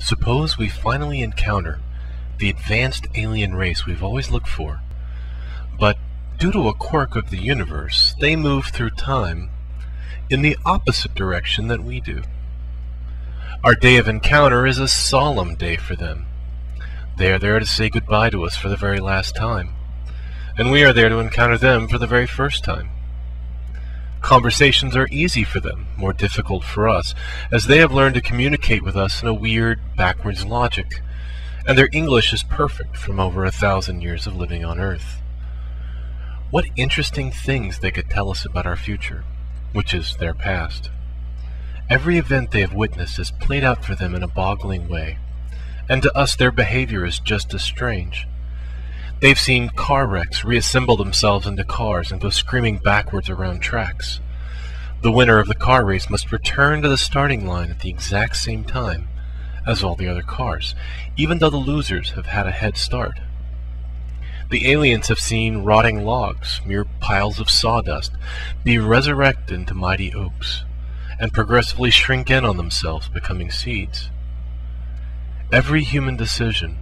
Suppose we finally encounter the advanced alien race we've always looked for, but due to a quirk of the universe, they move through time in the opposite direction that we do. Our day of encounter is a solemn day for them. They are there to say goodbye to us for the very last time, and we are there to encounter them for the very first time. Conversations are easy for them, more difficult for us, as they have learned to communicate with us in a weird, backwards logic, and their English is perfect from over a thousand years of living on Earth. What interesting things they could tell us about our future, which is their past. Every event they have witnessed is played out for them in a boggling way, and to us their behavior is just as strange. They've seen car wrecks reassemble themselves into cars and go screaming backwards around tracks. The winner of the car race must return to the starting line at the exact same time as all the other cars, even though the losers have had a head start. The aliens have seen rotting logs, mere piles of sawdust, be resurrected into mighty oaks, and progressively shrink in on themselves, becoming seeds. Every human decision,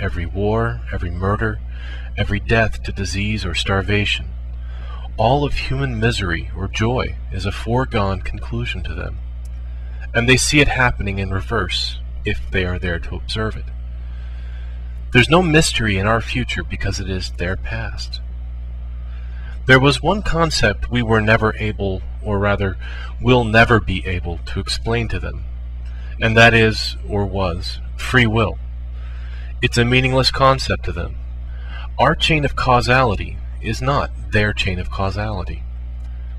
every war, every murder, every death to disease or starvation. All of human misery or joy is a foregone conclusion to them, and they see it happening in reverse if they are there to observe it. There's no mystery in our future because it is their past. There was one concept we were never able, or rather, will never be able to explain to them, and that is, or was, free will. It's a meaningless concept to them. Our chain of causality is not their chain of causality.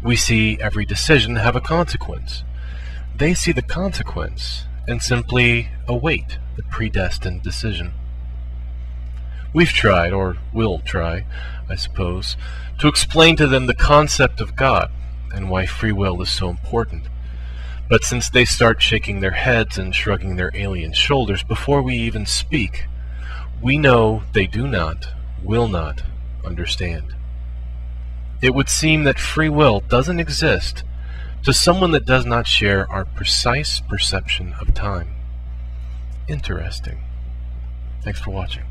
We see every decision have a consequence. They see the consequence and simply await the predestined decision. We've tried, or will try, I suppose, to explain to them the concept of God and why free will is so important. But since they start shaking their heads and shrugging their alien shoulders before we even speak, we know they do not will not understand. It would seem that free will doesn't exist to someone that does not share our precise perception of time. Interesting. Thanks for watching.